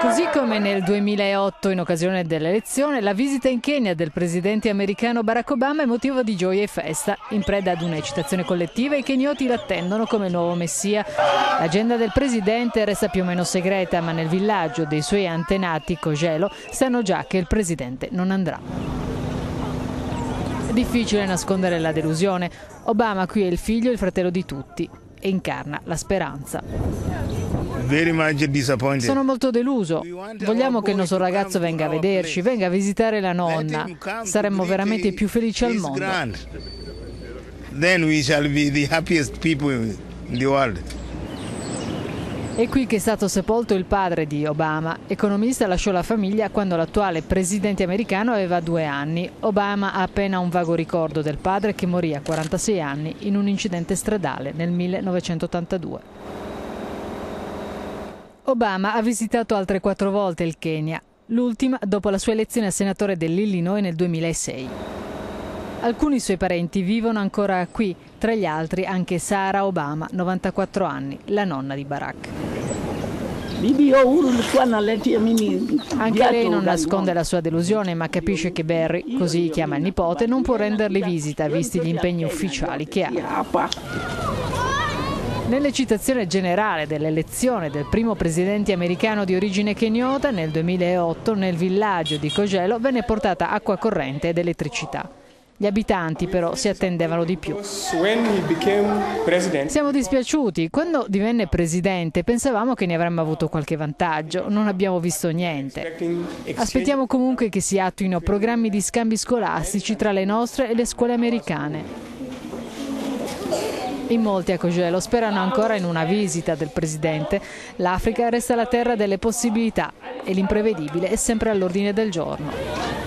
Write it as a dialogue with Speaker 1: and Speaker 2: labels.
Speaker 1: Così come nel 2008 in occasione dell'elezione, la visita in Kenya del presidente americano Barack Obama è motivo di gioia e festa. In preda ad un'eccitazione collettiva i kenyoti l'attendono come nuovo messia. L'agenda del presidente resta più o meno segreta, ma nel villaggio dei suoi antenati Cogelo sanno già che il presidente non andrà. Difficile nascondere la delusione. Obama qui è il figlio e il fratello di tutti e incarna la speranza. Sono molto deluso. Vogliamo che il nostro ragazzo venga a vederci, venga a visitare la nonna. Saremmo veramente più felici al mondo. È qui che è stato sepolto il padre di Obama. Economista lasciò la famiglia quando l'attuale presidente americano aveva due anni. Obama ha appena un vago ricordo del padre che morì a 46 anni in un incidente stradale nel 1982. Obama ha visitato altre quattro volte il Kenya, l'ultima dopo la sua elezione a senatore dell'Illinois nel 2006. Alcuni suoi parenti vivono ancora qui, tra gli altri anche Sara Obama, 94 anni, la nonna di Barack. Anche lei non nasconde la sua delusione, ma capisce che Barry, così chiama il nipote, non può renderle visita, visti gli impegni ufficiali che ha. Nell'eccitazione generale dell'elezione del primo presidente americano di origine kenyota nel 2008 nel villaggio di Cogelo venne portata acqua corrente ed elettricità. Gli abitanti però si attendevano di più. Siamo dispiaciuti. Quando divenne presidente pensavamo che ne avremmo avuto qualche vantaggio. Non abbiamo visto niente. Aspettiamo comunque che si attuino programmi di scambi scolastici tra le nostre e le scuole americane. In molti a Cogelo sperano ancora in una visita del presidente. L'Africa resta la terra delle possibilità e l'imprevedibile è sempre all'ordine del giorno.